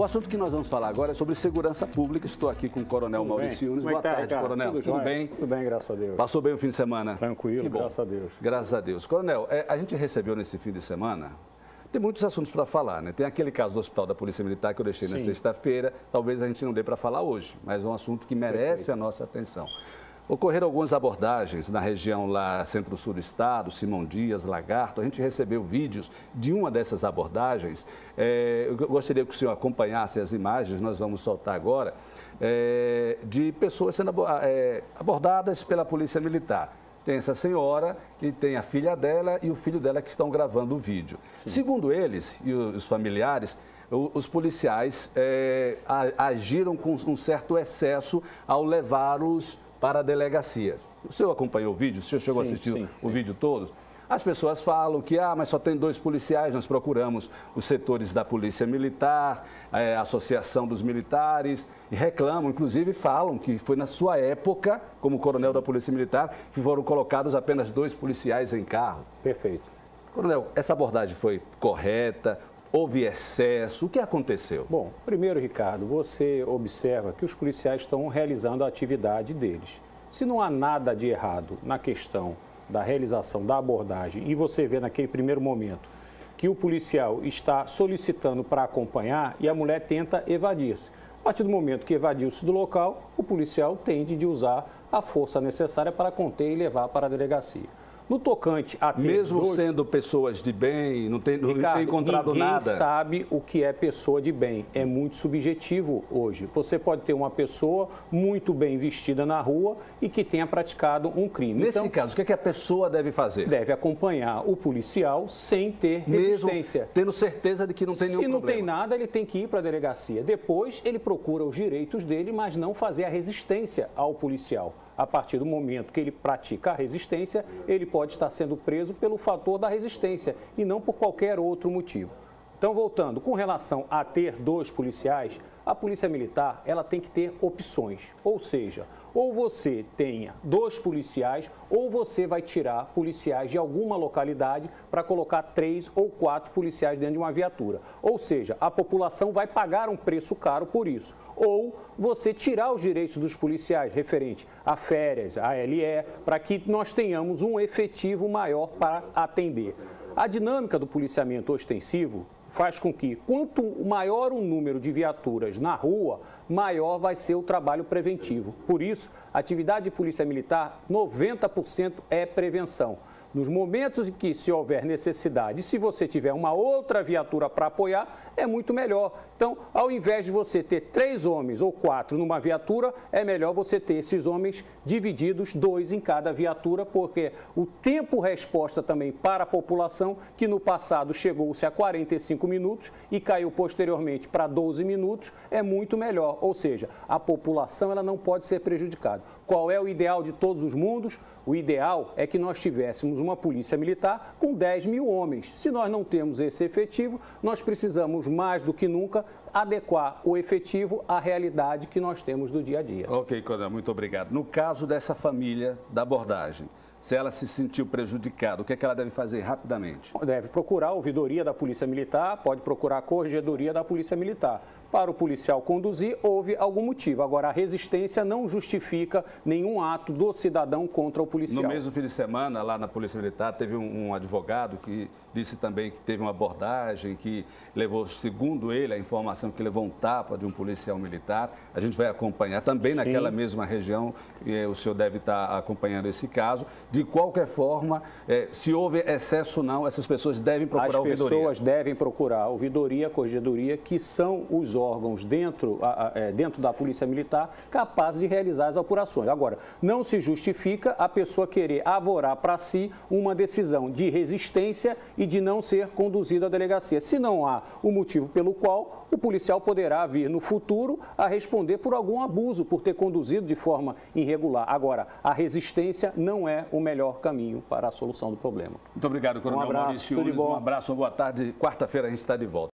O assunto que nós vamos falar agora é sobre segurança pública. Estou aqui com o Coronel Tudo Maurício. Como é Boa tá, tarde, Ricardo? Coronel. Tudo Tudo, bem? Tudo bem, graças a Deus. Passou bem o fim de semana? Tranquilo, graças a Deus. Graças a Deus. Coronel, é, a gente recebeu nesse fim de semana. Tem muitos assuntos para falar, né? Tem aquele caso do Hospital da Polícia Militar que eu deixei na Sim. sexta-feira. Talvez a gente não dê para falar hoje, mas é um assunto que merece a nossa atenção. Ocorreram algumas abordagens na região lá centro-sul do estado, Simão Dias, Lagarto. A gente recebeu vídeos de uma dessas abordagens. É, eu gostaria que o senhor acompanhasse as imagens, nós vamos soltar agora, é, de pessoas sendo é, abordadas pela Polícia Militar. Tem essa senhora e tem a filha dela e o filho dela que estão gravando o vídeo. Segundo eles e os familiares, os policiais é, agiram com um certo excesso ao levá-los para a delegacia. O senhor acompanhou o vídeo? O senhor chegou Sim, a assistir sim, o sim. vídeo todo? As pessoas falam que, ah, mas só tem dois policiais, nós procuramos os setores da Polícia Militar, eh, a Associação dos Militares, e reclamam, inclusive falam que foi na sua época, como coronel da Polícia Militar, que foram colocados apenas dois policiais em carro. Perfeito. Coronel, essa abordagem foi correta? Houve excesso? O que aconteceu? Bom, primeiro, Ricardo, você observa que os policiais estão realizando a atividade deles. Se não há nada de errado na questão da realização da abordagem e você vê naquele primeiro momento que o policial está solicitando para acompanhar e a mulher tenta evadir-se. A partir do momento que evadiu-se do local, o policial tende de usar a força necessária para conter e levar para a delegacia. No tocante a ter Mesmo dois- sendo pessoas de bem, não tem, não Ricardo, tem encontrado ninguém nada? sabe o que é pessoa de bem. É muito subjetivo hoje. Você pode ter uma pessoa muito bem vestida na rua e que tenha praticado um crime. Nesse então, caso, o que, é que a pessoa deve fazer? deve acompanhar o policial sem ter Mesmo resistência. tendo certeza de que não tem Se nenhum não problema. tem nada, ele tem que ir para a delegacia. Depois, ele procura os direitos dele, mas não fazer a resistência ao policial. A partir do momento que ele pratica a resistência, ele pode estar sendo preso pelo fator da resistência e não por qualquer outro motivo. Então, voltando, com relação a ter dois policiais, a Polícia Militar ela tem que ter opções. Ou seja, ou você tenha dois policiais, ou você vai tirar policiais de alguma localidade para colocar três ou quatro policiais dentro de uma viatura. Ou seja, a população vai pagar um preço caro por isso. Ou você tirar os direitos dos policiais referente a férias, a LE, para que nós tenhamos um efetivo maior para atender. A dinâmica do policiamento ostensivo faz com que, quanto maior o número de viaturas na rua, maior vai ser o trabalho preventivo. Por isso, atividade de polícia militar, 90% é prevenção. Nos momentos em que se houver necessidade, se você tiver uma outra viatura para apoiar, é muito melhor. Então, ao invés de você ter três homens ou quatro numa viatura, é melhor você ter esses homens divididos, dois em cada viatura, porque o tempo resposta também para a população, que no passado chegou-se a 45 minutos e caiu posteriormente para 12 minutos, é muito melhor. Ou seja, a população ela não pode ser prejudicada. Qual é o ideal de todos os mundos? O ideal é que nós tivéssemos uma polícia militar com 10 mil homens. Se nós não temos esse efetivo, nós precisamos mais do que nunca adequar o efetivo à realidade que nós temos do dia a dia. Ok, Coronel, muito obrigado. No caso dessa família da abordagem, se ela se sentiu prejudicada, o que, é que ela deve fazer rapidamente? Deve procurar a ouvidoria da Polícia Militar, pode procurar a corregedoria da Polícia Militar. Para o policial conduzir, houve algum motivo. Agora, a resistência não justifica nenhum ato do cidadão contra o policial. No mesmo fim de semana, lá na Polícia Militar, teve um, um advogado que disse também que teve uma abordagem que levou, segundo ele, a informação que levou um tapa de um policial militar. A gente vai acompanhar também naquela mesma região, e eh, o senhor deve estar acompanhando esse caso. De qualquer forma, eh, se houve excesso ou não, essas pessoas devem procurar As ouvidoria. pessoas devem procurar ouvidoria, corregedoria, que são os órgãos dentro, a- a- é, dentro da Polícia Militar capazes de realizar as apurações. Agora, não se justifica a pessoa querer avorar para si uma decisão de resistência e de não ser conduzido à delegacia. Se não há o motivo pelo qual o policial poderá vir no futuro a responder por algum abuso, por ter conduzido de forma irregular. Agora, a resistência não é o melhor caminho para a solução do problema. Muito obrigado, Coronel Um abraço, Maurício tudo bom. Um abraço, uma boa tarde. Quarta-feira a gente está de volta.